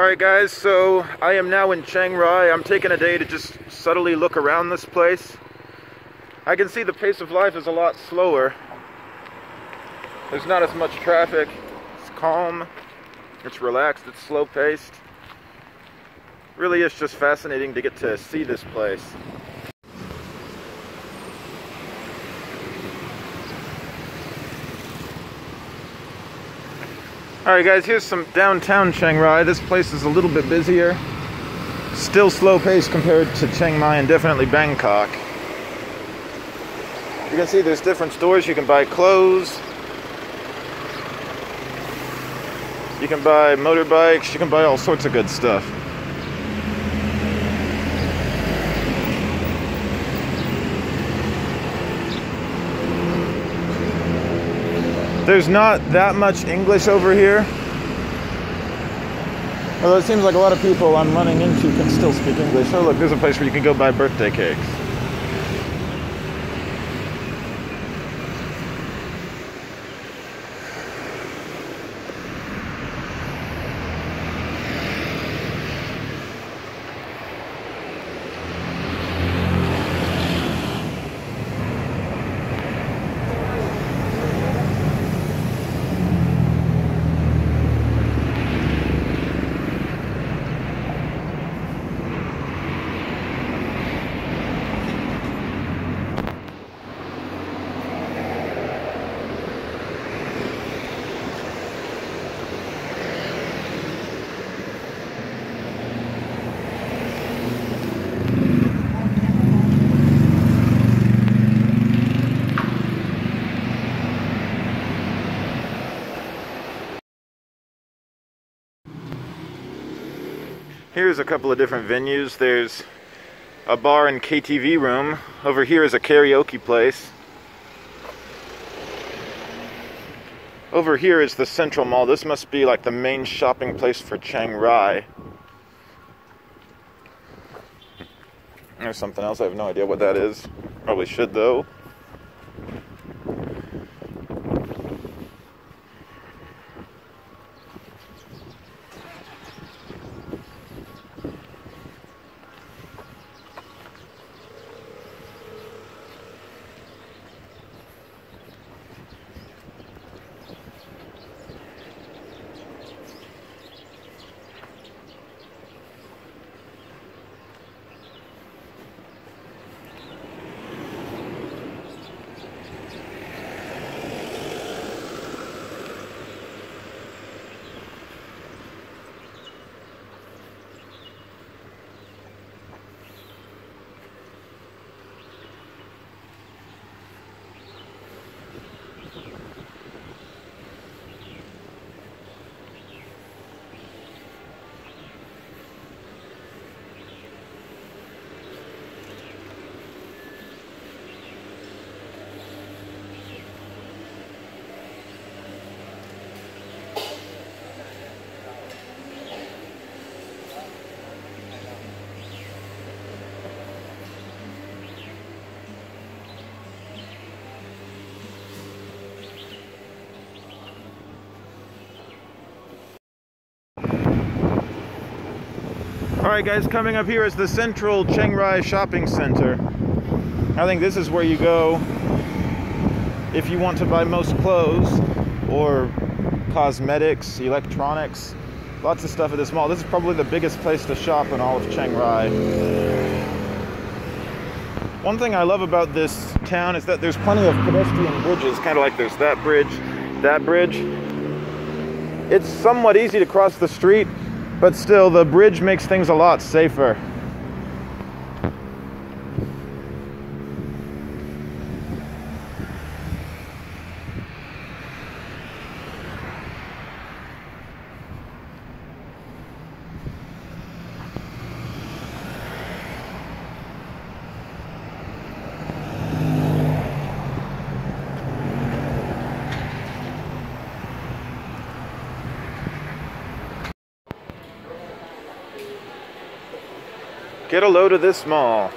Alright guys, so I am now in Chiang Rai. I'm taking a day to just subtly look around this place. I can see the pace of life is a lot slower. There's not as much traffic. It's calm. It's relaxed. It's slow paced. Really is just fascinating to get to see this place. Alright guys, here's some downtown Chiang Rai. This place is a little bit busier. Still slow pace compared to Chiang Mai and definitely Bangkok. You can see there's different stores. You can buy clothes. You can buy motorbikes. You can buy all sorts of good stuff. There's not that much English over here. Although it seems like a lot of people I'm running into can still speak English. Oh, look, there's a place where you can go buy birthday cakes. Here's a couple of different venues. There's a bar and KTV room. Over here is a karaoke place. Over here is the Central Mall. This must be like the main shopping place for Chiang Rai. There's something else. I have no idea what that is. Probably should though. Alright guys, coming up here is the Central Chiang Rai Shopping Center. I think this is where you go if you want to buy most clothes or cosmetics, electronics, lots of stuff at this mall. This is probably the biggest place to shop in all of Chiang Rai. One thing I love about this town is that there's plenty of pedestrian bridges, kind of like there's that bridge, that bridge. It's somewhat easy to cross the street, but still, the bridge makes things a lot safer. Get to this mall.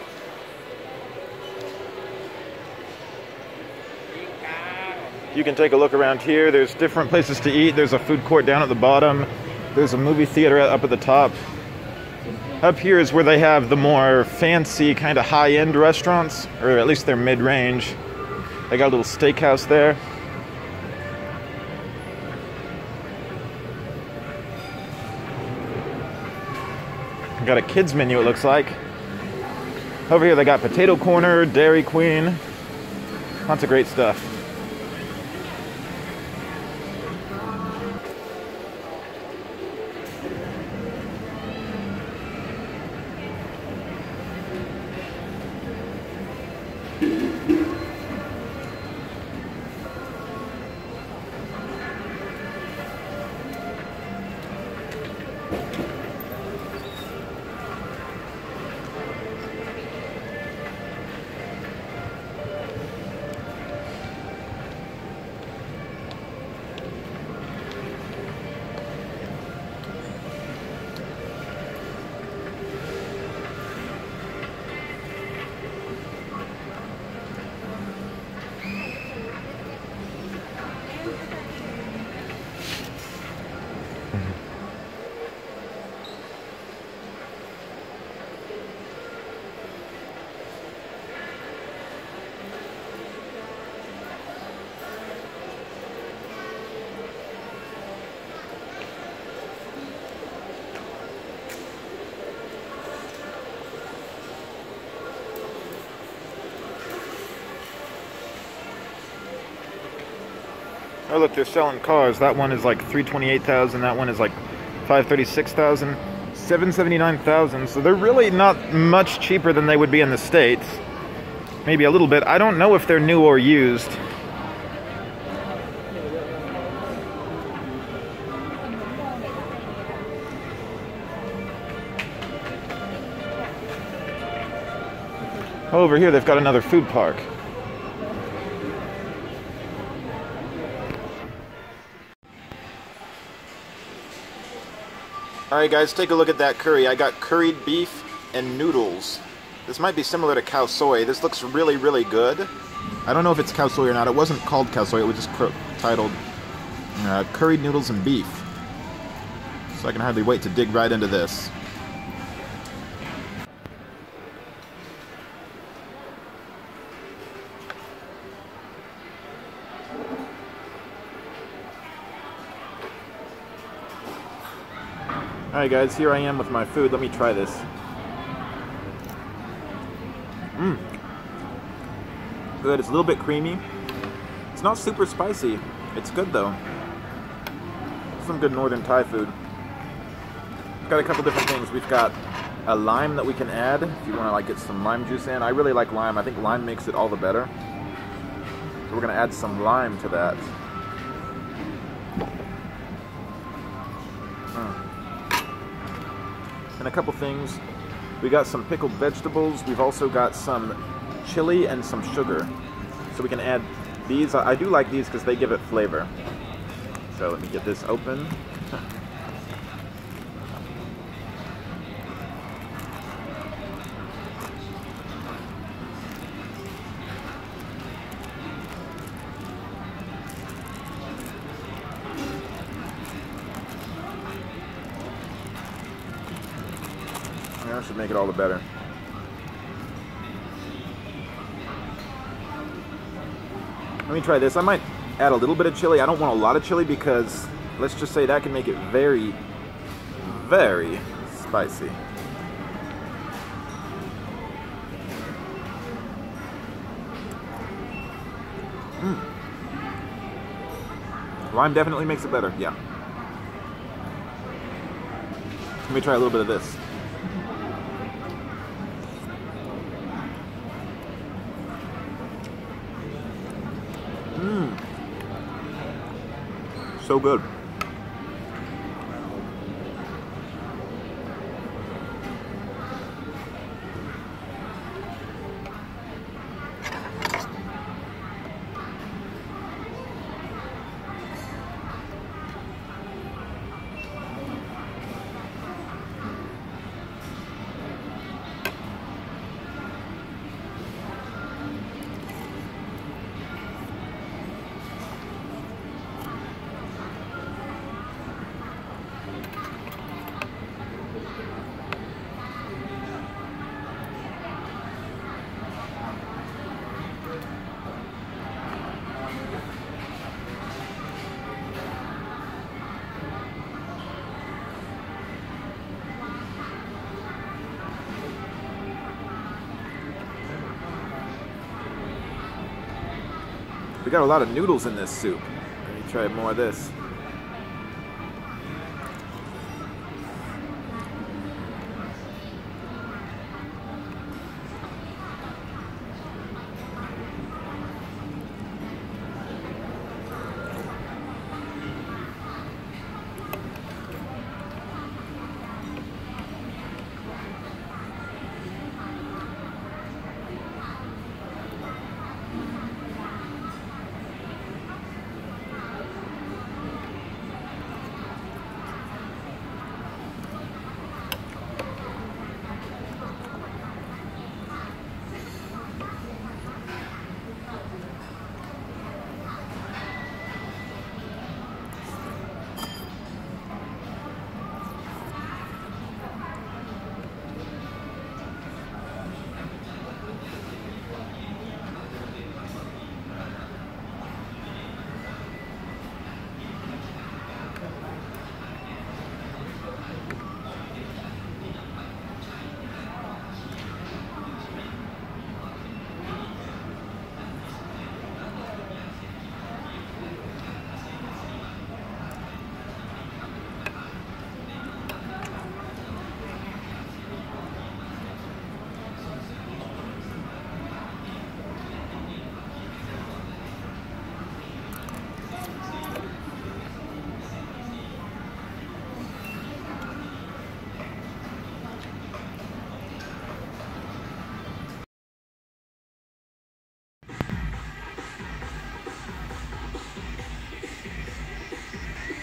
You can take a look around here. There's different places to eat. There's a food court down at the bottom. There's a movie theater up at the top. Up here is where they have the more fancy, kind of high end restaurants, or at least they're mid range. They got a little steakhouse there. Got a kids menu, it looks like. Over here, they got Potato Corner, Dairy Queen. Lots of great stuff. Oh look, they're selling cars. That one is like 328,000. That one is like 536,000. 779,000. So they're really not much cheaper than they would be in the States. Maybe a little bit. I don't know if they're new or used. Oh, over here, they've got another food park. Alright guys, take a look at that curry. I got curried beef and noodles. This might be similar to khao soi. This looks really, really good. I don't know if it's khao soi or not. It wasn't called khao soi. It was just titled uh, curried noodles and beef. So I can hardly wait to dig right into this. Alright guys, here I am with my food. Let me try this. Mmm. Good, it's a little bit creamy. It's not super spicy. It's good though. Some good northern Thai food. Got a couple different things. We've got a lime that we can add if you want to like get some lime juice in. I really like lime. I think lime makes it all the better. So we're going to add some lime to that. And a couple things. We got some pickled vegetables. We've also got some chili and some sugar. So we can add these. I do like these because they give it flavor. So let me get this open. Should make it all the better. Let me try this. I might add a little bit of chili. I don't want a lot of chili because let's just say that can make it very, very spicy. Mm. Lime definitely makes it better, yeah. Let me try a little bit of this. So good. Got a lot of noodles in this soup. Let me try more of this.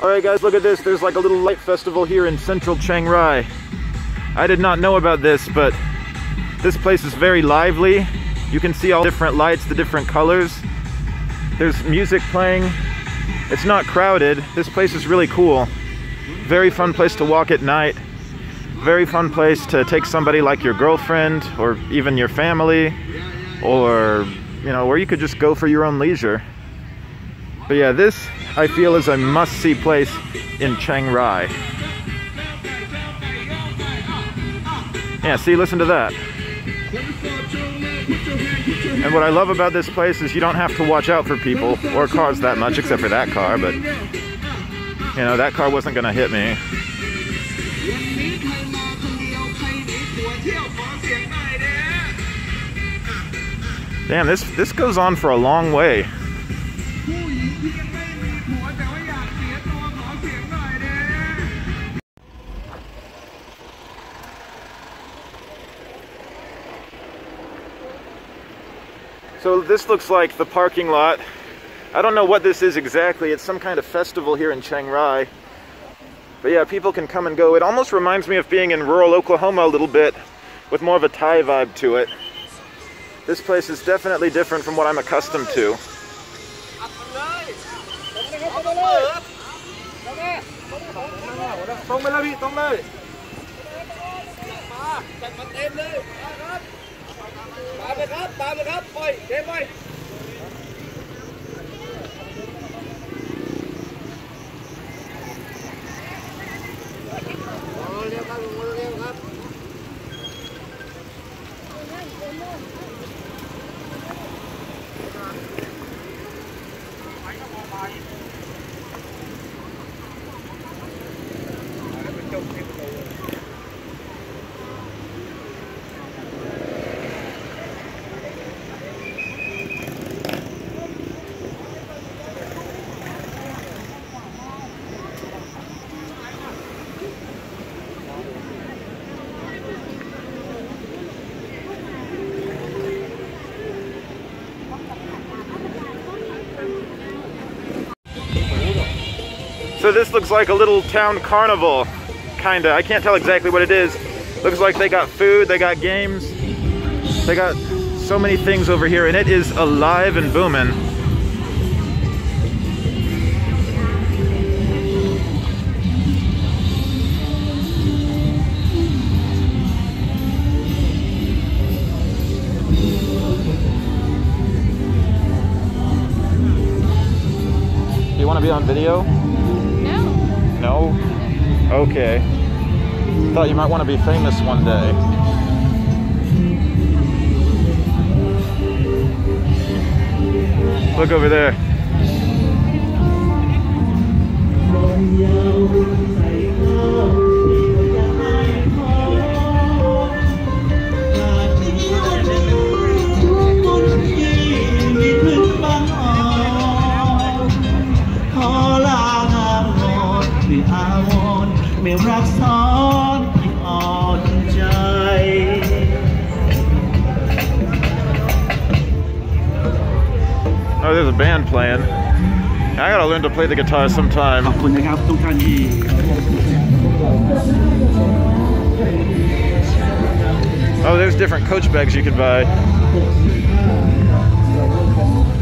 Alright guys, look at this. There's like a little light festival here in central Chiang Rai. I did not know about this, but this place is very lively. You can see all different lights, the different colors. There's music playing. It's not crowded. This place is really cool. Very fun place to walk at night. Very fun place to take somebody like your girlfriend or even your family or, you know, where you could just go for your own leisure. But yeah, this I feel is a must-see place in Chiang Rai. Yeah, see, listen to that. And what I love about this place is you don't have to watch out for people or cars that much, except for that car, but you know, that car wasn't gonna hit me. Damn, this this goes on for a long way. This looks like the parking lot. I don't know what this is exactly. It's some kind of festival here in Chiang Rai. But yeah, people can come and go. It almost reminds me of being in rural Oklahoma a little bit, with more of a Thai vibe to it. This place is definitely different from what I'm accustomed to. ตามเลยครับ ตามเลยครับปล่อยเกมไปเร็วครับเร็วครับไปก็บอกไปจบที่ So this looks like a little town carnival, kinda. I can't tell exactly what it is. Looks like they got food, they got games, they got so many things over here, and it is alive and booming. You want to be on video? No? Okay. Thought you might want to be famous one day. Look over there. Oh, there's a band playing. I gotta learn to play the guitar sometime. ขอบคุณนะครับทุกท่านที่ Oh, there's different coach bags you can buy.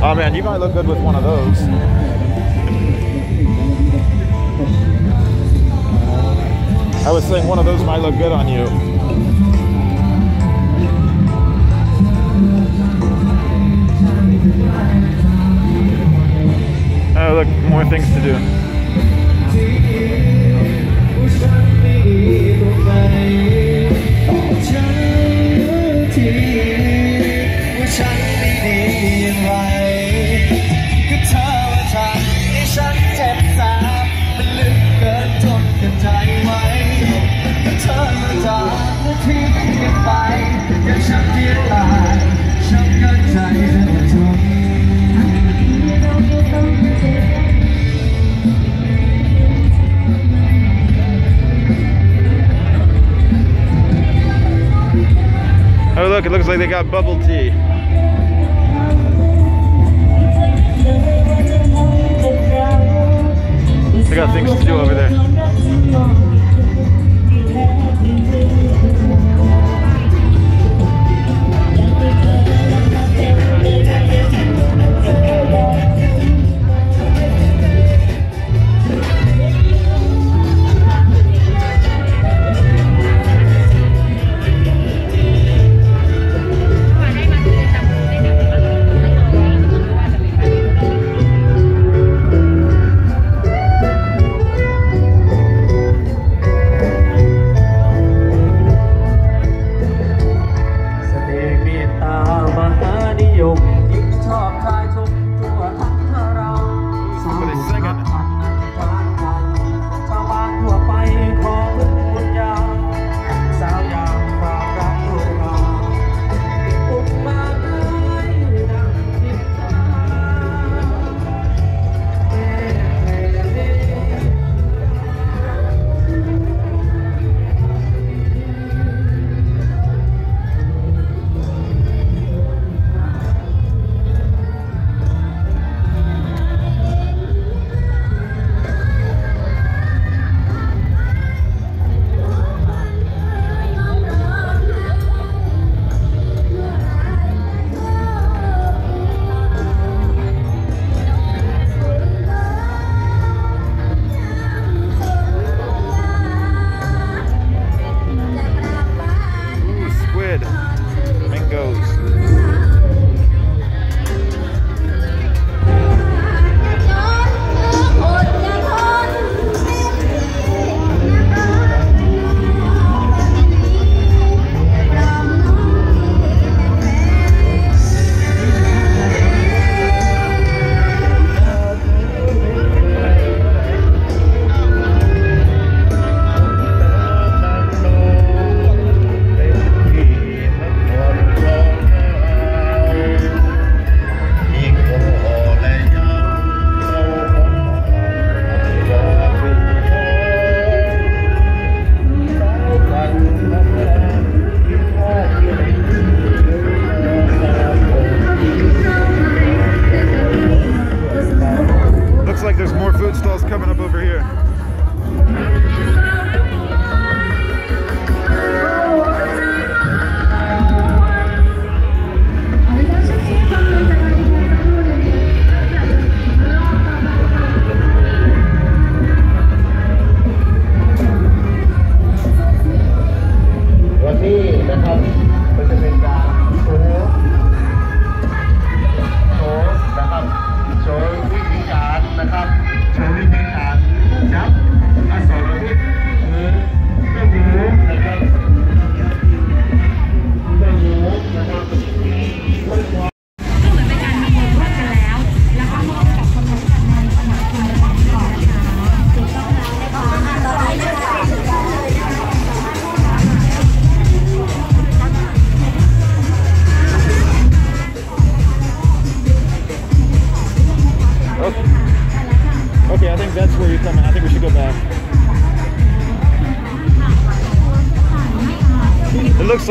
Oh man, you might look good with one of those. I was saying one of those might look good on you. Oh, look, more things to do. Oh, look, it looks like they got bubble tea. They got things to do over there.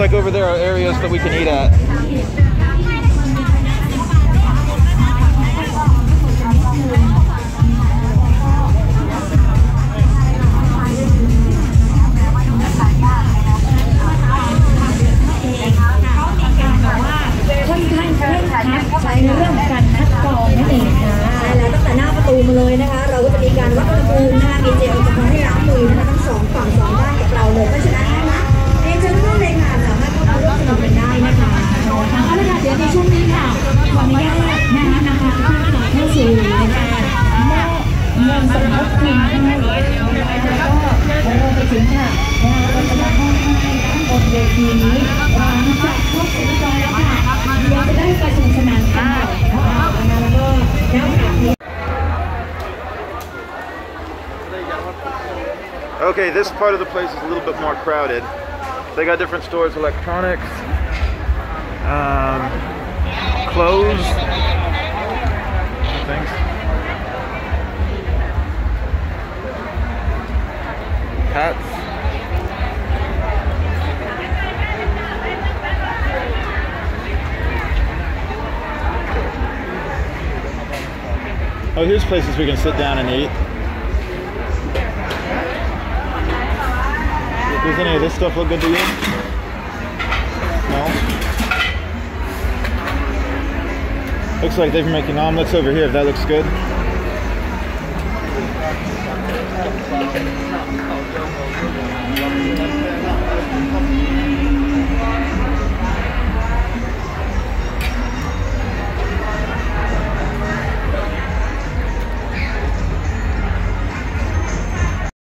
like over there are areas that we can eat at. this part of the place is a little bit more crowded. They got different stores, electronics, um, clothes, things. Hats. Oh, here's places we can sit down and eat. Does any of this stuff look good to you? No? Looks like they've been making omelets over here, if that looks good.